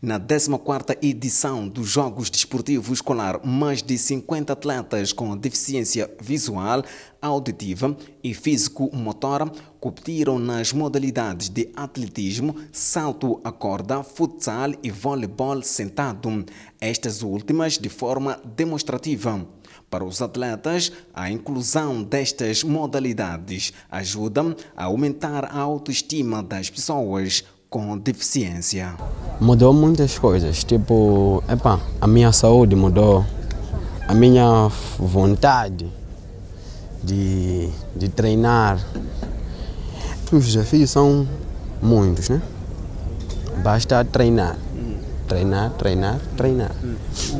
Na 14ª edição dos Jogos Desportivos Escolar, mais de 50 atletas com deficiência visual, auditiva e físico-motora competiram nas modalidades de atletismo, salto à corda, futsal e voleibol sentado, estas últimas de forma demonstrativa. Para os atletas, a inclusão destas modalidades ajuda a aumentar a autoestima das pessoas com deficiência. Mudou muitas coisas, tipo, epa, a minha saúde mudou, a minha vontade de, de treinar. Os desafios são muitos, né? Basta treinar, treinar, treinar, treinar.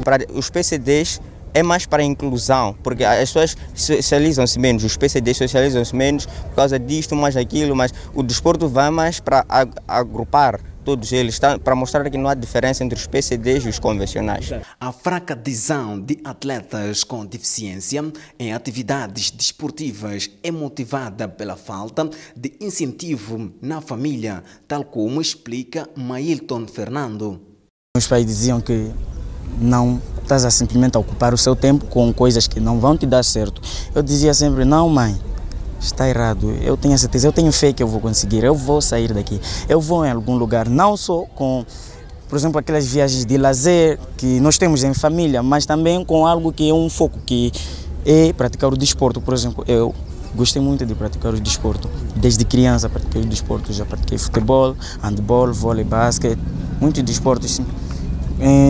Para os PCDs é mais para a inclusão, porque as pessoas socializam-se menos, os PCDs socializam-se menos por causa disto, mais aquilo, mas o desporto vai mais para agrupar todos eles, tá? para mostrar que não há diferença entre os PCDs e os convencionais. A fraca adesão de atletas com deficiência em atividades desportivas é motivada pela falta de incentivo na família, tal como explica Mailton Fernando. Os pais diziam que não estás a simplesmente ocupar o seu tempo com coisas que não vão te dar certo. Eu dizia sempre, não mãe, está errado. Eu tenho a certeza, eu tenho fé que eu vou conseguir, eu vou sair daqui. Eu vou em algum lugar, não só com, por exemplo, aquelas viagens de lazer que nós temos em família, mas também com algo que é um foco, que é praticar o desporto. Por exemplo, eu gostei muito de praticar o desporto. Desde criança pratiquei o desporto, já pratiquei futebol, handball, vôlei, basquete, muitos desportos. Eh,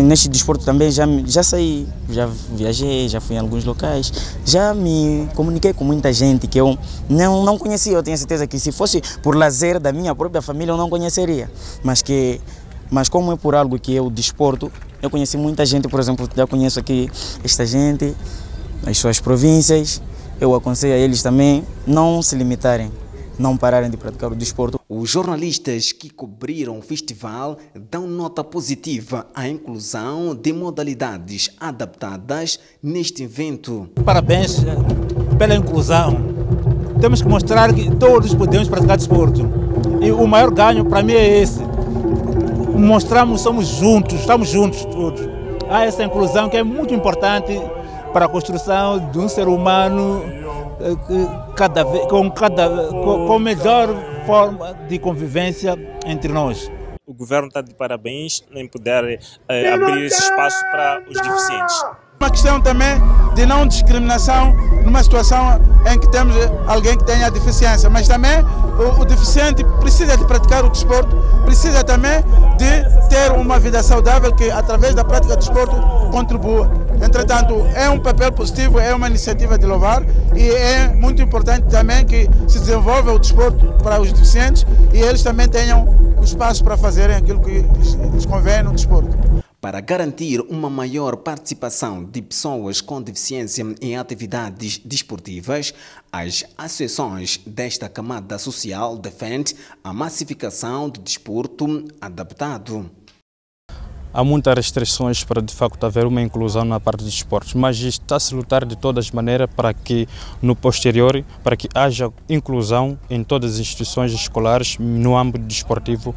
neste desporto também já, já saí, já viajei, já fui em alguns locais, já me comuniquei com muita gente que eu não, não conhecia. Eu tenho certeza que se fosse por lazer da minha própria família eu não conheceria. Mas, que, mas como é por algo que eu desporto, eu conheci muita gente, por exemplo, já conheço aqui esta gente, as suas províncias. Eu aconselho a eles também não se limitarem não pararem de praticar o desporto. Os jornalistas que cobriram o festival dão nota positiva à inclusão de modalidades adaptadas neste evento. Parabéns pela inclusão. Temos que mostrar que todos podemos praticar desporto. E o maior ganho para mim é esse. Mostramos somos juntos, estamos juntos todos. Há essa inclusão que é muito importante para a construção de um ser humano cada vez, com, cada, com, com melhor forma de convivência entre nós. O governo está de parabéns em poder eh, abrir esse espaço para os deficientes. Uma questão também de não discriminação numa situação em que temos alguém que tenha deficiência, mas também o, o deficiente precisa de praticar o desporto, precisa também de ter uma vida saudável que através da prática do desporto contribua. Entretanto, é um papel positivo, é uma iniciativa de louvar e é muito importante também que se desenvolva o desporto para os deficientes e eles também tenham o espaço para fazerem aquilo que lhes convém no desporto. Para garantir uma maior participação de pessoas com deficiência em atividades desportivas, as associações desta camada social defendem a massificação do desporto adaptado. Há muitas restrições para de facto haver uma inclusão na parte dos esportes, mas está-se a lutar de todas as maneiras para que no posterior, para que haja inclusão em todas as instituições escolares no âmbito desportivo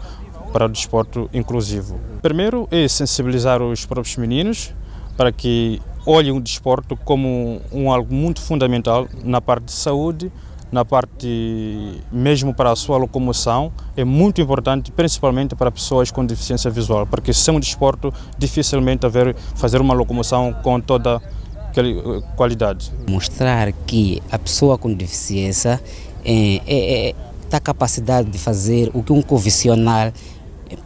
para o desporto inclusivo. Primeiro é sensibilizar os próprios meninos para que olhem o desporto como um algo muito fundamental na parte de saúde, na parte mesmo para a sua locomoção, é muito importante, principalmente para pessoas com deficiência visual, porque sem o desporto dificilmente haver fazer uma locomoção com toda aquela qualidade. Mostrar que a pessoa com deficiência é, é, é, capacidade de fazer o que um convencional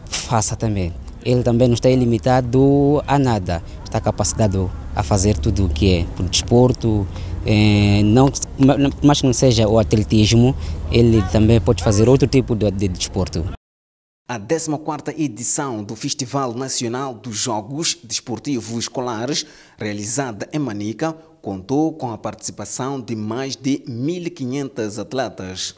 faça também. Ele também não está limitado a nada, está capacitado a fazer tudo o que é por desporto, é, não, mais que não seja o atletismo, ele também pode fazer outro tipo de, de desporto. A 14ª edição do Festival Nacional dos Jogos Desportivos Escolares, realizada em Manica, contou com a participação de mais de 1.500 atletas.